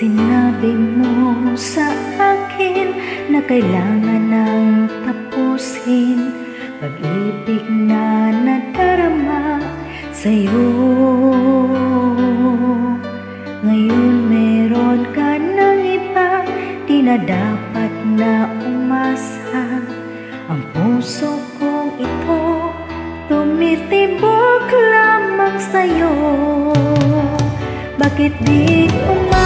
Sinabi mo sa akin na kailangan nang tapusin Pag-ibig na nadarama sa'yo. Ngayon meron ka ng iba Di na dapat na umasa. Ang puso kong ito Tumitibok lamang sa'yo. Bakit di umagawa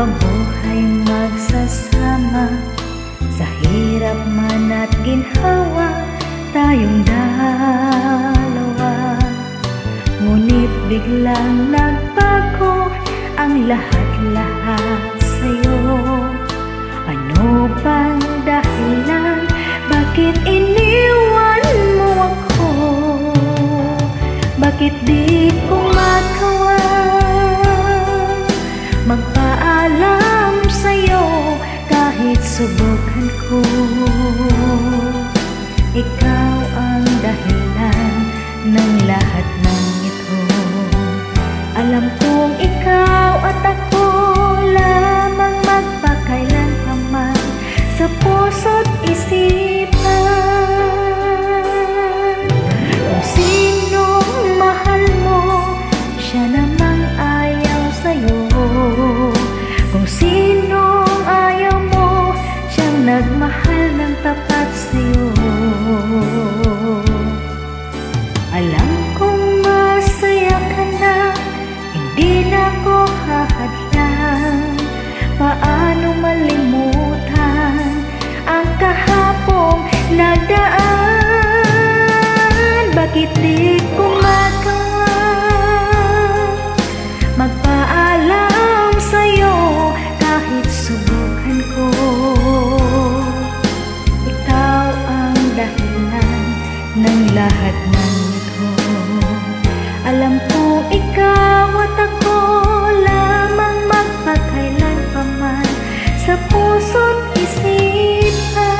habang buhay magsasama Sa hirap man at ginhawa tayong dalawa Ngunit biglang nagbago ang lahat-lahat sa'yo Ano bang dahilan? Bakit iniwan mo ako? Bakit di ko magawa Magpaalam sa'yo kahit subukan ko. Ikaw ang dahilan ng lahat ng ito. Alam kong ikaw at ako lamang magpakailan pa man Sa puso't isipan. Kung sinong mahal mo, siya namang ayaw sa'yo Kung sinong ayaw mo, siyang nagmahal ng tapat sa'yo. Alam kong masaya ka na, hindi na ko hahadlang. Paano malimutan sepusut isipan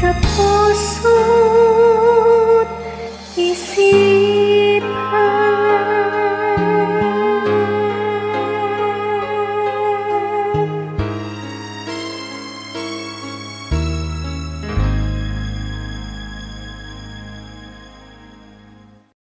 sepusut